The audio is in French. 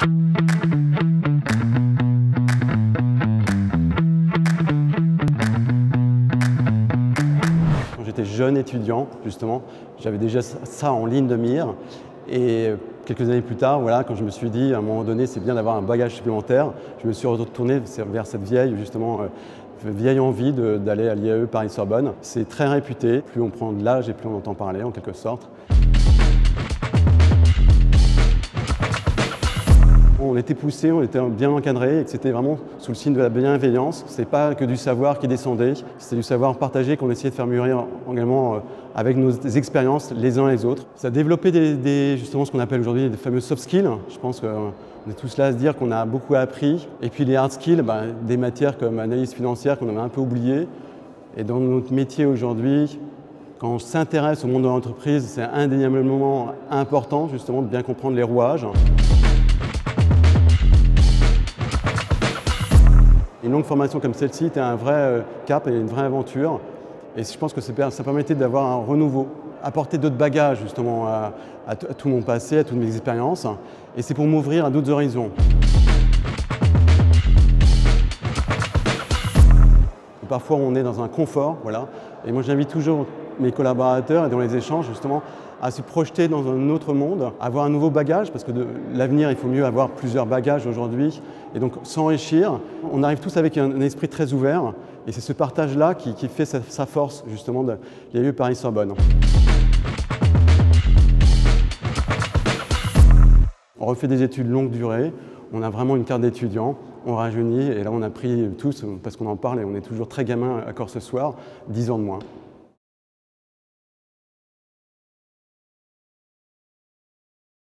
Quand j'étais jeune étudiant, justement, j'avais déjà ça en ligne de mire. Et quelques années plus tard, voilà, quand je me suis dit à un moment donné, c'est bien d'avoir un bagage supplémentaire, je me suis retourné vers cette vieille, justement, euh, vieille envie d'aller à l'IAE Paris-Sorbonne. C'est très réputé, plus on prend de l'âge et plus on entend parler, en quelque sorte. Était poussé, on était bien encadré et que c'était vraiment sous le signe de la bienveillance. Ce n'est pas que du savoir qui descendait, c'était du savoir partagé qu'on essayait de faire mûrir également euh, avec nos expériences les uns les autres. Ça a développé justement ce qu'on appelle aujourd'hui des fameux soft skills. Je pense qu'on est tous là à se dire qu'on a beaucoup appris. Et puis les hard skills, bah, des matières comme analyse financière qu'on avait un peu oubliées. Et dans notre métier aujourd'hui, quand on s'intéresse au monde de l'entreprise, c'est indéniablement important justement de bien comprendre les rouages. Une longue formation comme celle-ci était un vrai euh, cap et une vraie aventure. Et je pense que ça permettait d'avoir un renouveau, apporter d'autres bagages justement à, tout mon passé, à toutes mes expériences. Et c'est pour m'ouvrir à d'autres horizons. Parfois on est dans un confort, voilà. Et moi j'invite toujours mes collaborateurs et dans les échanges justement à se projeter dans un autre monde, avoir un nouveau bagage, parce que de l'avenir, il faut mieux avoir plusieurs bagages aujourd'hui, et donc s'enrichir. On arrive tous avec un, esprit très ouvert, et c'est ce partage-là qui, fait sa, force justement de l'IAU Paris-Sorbonne. On refait des études longue durée, on a vraiment une carte d'étudiant, on rajeunit, et là on a pris tous, parce qu'on en parle et on est toujours très gamin corps ce soir, 10 ans de moins.